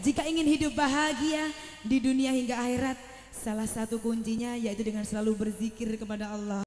jika ingin hidup bahagia di dunia hingga akhirat, salah satu kuncinya yaitu dengan selalu berzikir kepada Allah.